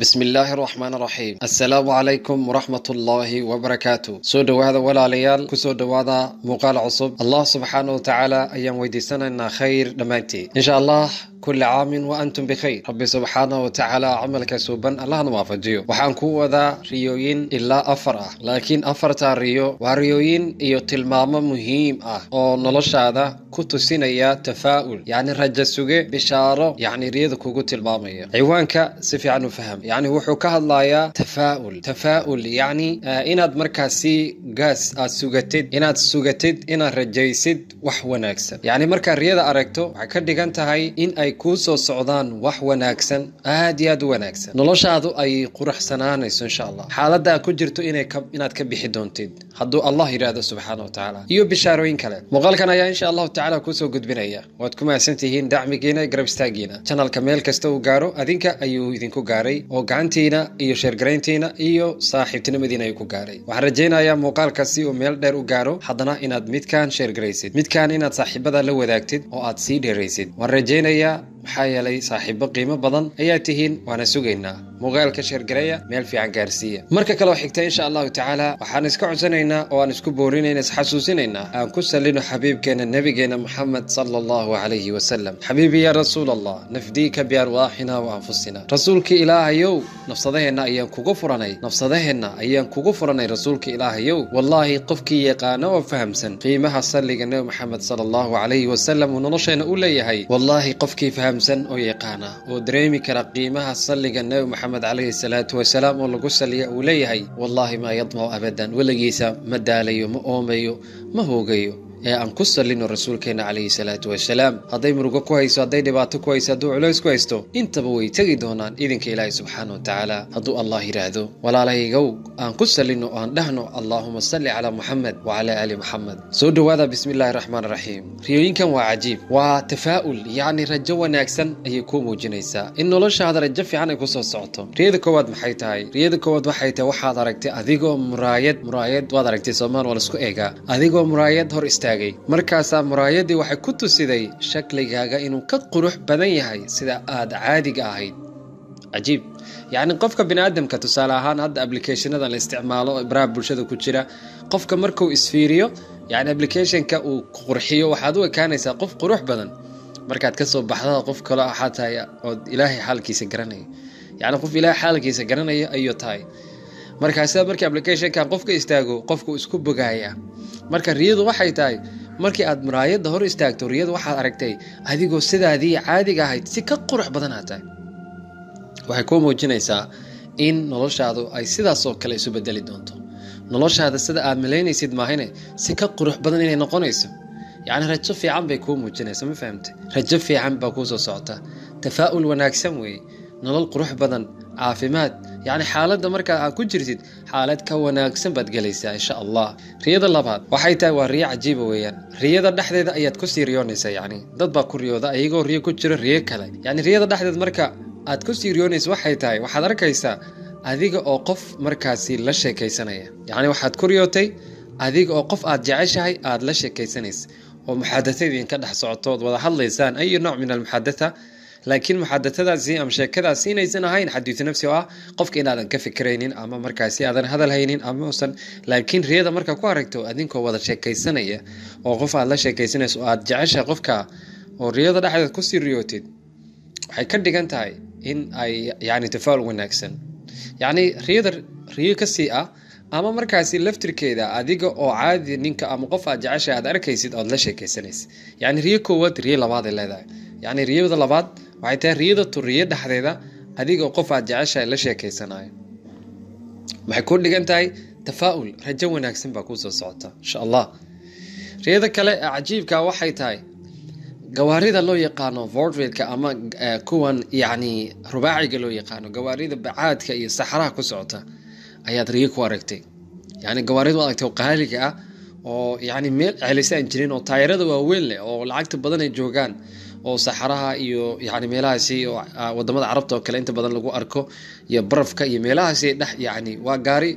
bismi illaahi araxmaan araxiim assalaamu calaykum waraxmat ullaahi wabarakaatu soo dhowaada walaalayaal ku soo dhowaada muuqaal cusub. Allah subxaana wa tacaala ayaan weydiisanaynaa khayr dhammaanteed. Insha allah kulli caamin wa antum bikhayr rabbi subxaana wa camalka suuban allahna waafajiyo. Waxaan ku wadaa riyooyin ilaa afar ah laakiin afartaa riyo waa riyooyin iyo tilmaamo muhiim ah oo noloshaada ku tusinaya tafaa'ul yacni raja suge bishaaro yacni riyada kugu tilmaamaya. Ciwaanka si fiican u faham yacni wuxuu ka hadlayaa tafaa'ul. Tafaa'ul yacni inaad markaasi gaas aad sugatid inaad sugatid inaad rajaysid wax wanaagsan. Yacni markaad riyada aragto waxay ka dhigan tahay in ay kuu soo socdaan wax wanaagsan aad iyo aad u wanaagsan. Noloshaadu ay quraxsanaanayso insha allah xaaladda aad ku jirto inaad ka bixi doontid hadduu allah yidhaahdo subxaana wa tacaala. Iyo bishaarooyin kale. Muuqaalkan ayaa insha allahu tacala kuusoo gudbinaya. Waad ku mahadsan tihiin dacmigiina garab istaagiina janalka meel kasta uu gaaro adinka ayuu idinku gaaray oo gacantiina iyo sheergarayntiina iyo saaxiibtinimadiina ayuu ku gaaray. Waxaan rajaynayaa muuqaalkaasi uu meel dheer u gaaro haddana inaad midkaan sheergaraysid midkaan inaad saaxiibada la wadaagtid oo aad sii dheeraysid. Waan rajaynayaa Yeah. Maxaa yeelay saaxiibo qiimo badan ayaa tihiin waana sugaynaa. Muuqaalka sheergareeya meel fiican gaarsiiya. Marka kaleo xigta insha allahu tacaala waxaan iska codsanaynaa oo aan isku boorinayna isxasuusinaynaa aan ku sallino xabiibkeena nebigeena moxamed sala allahu calayhi wasalam xabiibi yaa rasuul allah nafdiika biarwaaxina wa anfusina. Rasuulka ilaahayow nafsadaheenna ayaan kugu furanay. Nafsadaheenna ayaan kugu furanay rasuulka ilaahayow. Wallaahi qofkii yaqaana oo fahamsan qiimaha salliga nebi moxamed sala allahu calayhi wasalam uu nolosheena u leeyahay. Wallaahi qofkii fahamsan oo yaqaana oo dareemi kara qiimaha salliga nebi moxamed calayhi salaatu wasalaam oo lagu saliya uu leeyahay wallaahi maa yadmacu abadan weligiisa ma daalayo ma oomayo ma hoogayo ee aan ku sallino rasuulkeena calayhi salaatu wasalaam. hadday murugo ku hayso hadday dhibaato ku hayso hadduu culays ku haysto intaba way tegi doonaan idinka ilaahi subxaana wa tacaala. hadduu allah yidhaahdo walaalahaygow aan ku sallino oo aan dhahno allaahuma salli calaa muxamed wacalaa aali muxamed soo dhowaada bismi illaahi raxmaan raxiim riyooyinkan waa cajiib waa tafaa'ul yacni rajo wanaagsan ayay kuu muujinaysaa. in noloshaada rajo fiican ay ku soo socoto. riyada koowaad maxay tahay? riyada koowaad waxay tahay waxaad aragtay adigoo muraayad muraayad waad aragtay soomaal waa lasku eegaa. adigoo muraayad hor istaag markaasaa muraayadii waxay ku tusiday shakligaaga inuu ka qurux badan yahay sida aad caadiga ahayd. Cajiib. Yacni qofka bini aadamka tusaale ahaan hadda applicationada la isticmaalo baraha bulshada ku jira qofka markuu isfiiriyo yani applicationka uu qurxiyo waxaad u ekaanaysaa qof qurux badan. Markaad ka soo baxdada qof kalo axaa tahay ood ilaahay xaalkiisa garanaya. Yacni qof ilaahay xaalkiisa garanaya ayuu tahay. Markaasa markii applicationkan qofka istaago qofku isku bogaaya marka riyadu waxay tahay markii aad muraayadda hor istaagto riyadu waxaad aragtay adigoo sidaadii caadiga ahayd si ka qurux badan aad tahay. Waxay kuu muujinaysaa in noloshaadu ay sidaasoo kale isu bedeli doonto. Noloshaada sida aad malaynaysid maahine si ka qurux badan inay noqonayso. Yacni rajo fiican bay kuu muujinaysa ma fahamte? Rajo fiican baa kuu soo socota. Tafaa'ul wanaagsan weeye. Nolol qurux badan caafimaad yacni xaaladda markaa aad ku jirtid xaalad ka wanaagsan baad gelaysaa insha allah riyada labaad waxay tahay waa riyo cajiiba weeyaan. Riyada dhexdeeda ayaad ku sii riyoonaysaa yacni dad baa ku riyooda ayagoo riyo ku jiro riyo kale. Yacni riyada dhexdeed marka aad ku sii riyoonaysa waxay tahay waxaad arkaysaa adiga oo qof markaasi la sheekaysanaya. Yacni waxaad ku riyootay adiga oo qof aad jeceshahay aad la sheekaysanaysa. Oo muxaadathadiin ka dhex socotood wada hadlaysaan ayu nooc min almuxadatha laakiin muxadathadaasi ama sheekadaasi inaysan ahayn xadiisu nafsi oo ah qofka inaadan ka fikiraynin ama markaasi aadan hadal haynin ama usan laakiin riyada marka ku aragto adinkoo wada sheekaysanaya oo qof aad la sheekaysanayso oo aad jeceshahay qofka oo riyada dhexdeed ku sii riyootid waxay ka dhigan tahay in ay yani tafaa'ul wanaagsan. Yacni riyada riyo ka sii ah ama markaasi laftirkeeda adiga oo caadi ninka ama qof aad jeceshahay aad arkaysid ood la sheekaysanaysa yacni riyo koowaad riyo labaad ay leedahay. Yacni riyada labaad waxay tahay riyada turiyo dhexdeeda adigoo qof aad jeceshahay la sheekaysanayo. Waxay ku dhigan tahay tafaa'ul rajo wanaagsan baa kuu soo socota insha allah riyada kale ee cajiibka waxay tahay gawaarida loo yaqaano vortredka ama kuwan yacni rubaaciga loo yaqaano gawaarida bacaadka iyo saxaraha ku socota ayaad riyo ku aragtay. Yacni gawaarida aragtay oo qaaliga ah oo yacni meel celisa aan jirin oo taayarada waaweyn leh oo lacagta badan ay joogaan oo saxaraha iyo yani meelahaasi oo waddamada carabta oo kale inta badan lagu arko iyo barafka iyo meelahaasi dhex yani waa gaari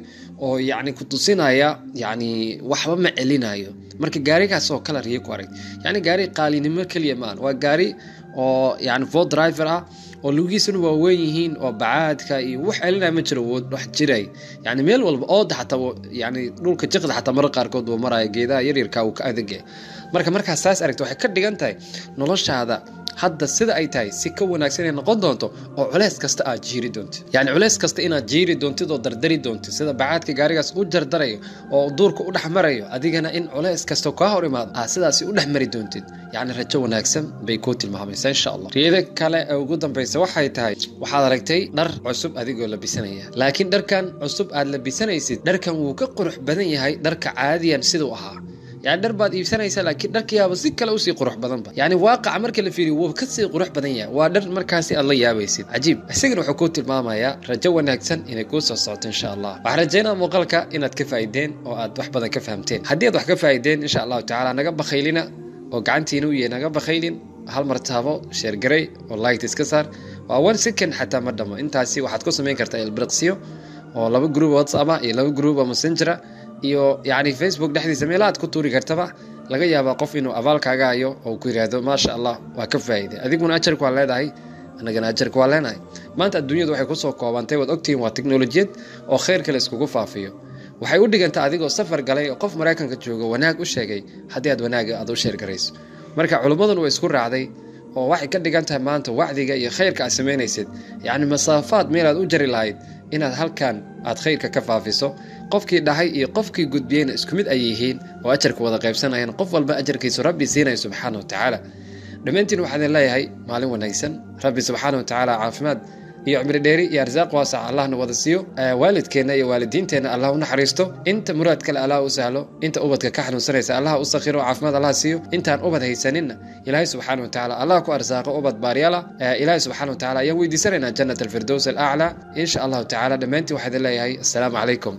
oo yani kutusinaya yani waxba ma celinayo. Marka gaarigaas oo kale riyo ku arag. Yani gaari qaalinimo keliya maan waa gaari oo yani fo driver ah oo lugiisuna waa yihiin oo bacaadka iyo wax celinaya ma jiro wax jiray. Yani meel walba ooda xataa yani dhulka jiqda xataa marar qaarkood uu maraya geedaha yaryarka uu ka adagya marka markaas saas aragta waxay ka dhigan tahay noloshaada. Hadda sida ay tahay si ka wanaagsan ay noqon doonto oo culeys kasta aad jiiri doontid yani culeys kasta inaad jiiri doontid oo dardari doontid sida bacaadka gaarigaas u jardarayo oo duurka u dhex marayo adigana in culeys kasta kaa hor imaado aad sidaasi u dhex mari doontid. Yani rajo wanaagsan bay kuu tilmaamaysaa insha allah riyada kale ee ugu dambaysa waxay tahay waxaad aragtay dhar cusub adigoo labisanaya laakiin dharkan cusub aad labisanaysid dharkan wuu ka qurux badan yahay dharka caadiyan siduu ahaa yani dhar baad iibsanaysa laakiin dharkiyaaba si kale u sii qurux badanba yani waaqaca marka la fiiriyo wuu ka sii qurux badan yahay. Waa dhar markaasi aad la yaabaysid. Cajiib. Isagana wuxuu kuu tilmaamayaa rajo wanaagsan inay kuu soo socoto insha allah waxaan rajaynaa muuqaalka inaad ka faa'iideen oo aad wax badan ka fahamteen. Haddii aad wax ka faa'iideen insha allahu tacaala naga bakhaylina oo gacantiina u yahay naga bakhaylin hal mar taabo sheergaray oo light iska saar. Waa one second xataa ma dhamo intaasi waxaad ku samayn kartaa ilbiriqsiyo oo laba group whatsapp ah iyo laba group oo messenger iyo yani facebook dhexdiisa meelahaad ku tuuri kartaba laga yaabaa qof inuu abaalkaaga hayo oo ku yidhaahdo maasha allah waa ka faa'iiday. Adiguna ajarka waa leedahay annagana ajarka waa leenahay. Maanta adduunyadu waxay ku soo koobantay waad ogtihiin waa teknolojiyad oo khayrka la iskugu faafiyo. Waxay u dhigantaa adigoo safar galay oo qof maraykanka jooga wanaag u sheegay haddii aad wanaaga aad u sheergarayso marka culimmaduna way isku raacday oo waxay ka dhigan tahay maanta wacdiga iyo khayrka aad samaynaysid yacni masaafaad meelaad u jari lahayd inaad halkan aad khayrka ka faafiso qofkii dhahay iyo qofkii gudbiyeyna isku mid ay yihiin oo ajarka wada qaybsanayaan qof walba ajarkiisu rabbi siinaya subxaana wa tacaala. Dhammaantiin waxaan idin leeyahay maalin wanaagsan. Rabbi subxaana wa tacaala caafimaad iyo cimri dheeri iyo arsaaq waasac allahna wada siiyo. Waalidkeenna iyo waalidiinteenna allah u naxariisto inta muraad kale allah u sahlo inta ubadka ka xanuunsanaysa allah u sakhiro caafimaad allah siiyo. Intaan ubad haysaninna ilaahay subxaana wa tacaala allah ku arsaaqo ubad baaryala ilaahay subxaana wa tacaala ayaan weydiisanaynaa jannat alfirdows alaclaa insha allahu tacaala dhammaantiin waxaa idin leeyahay assalaamu calaykum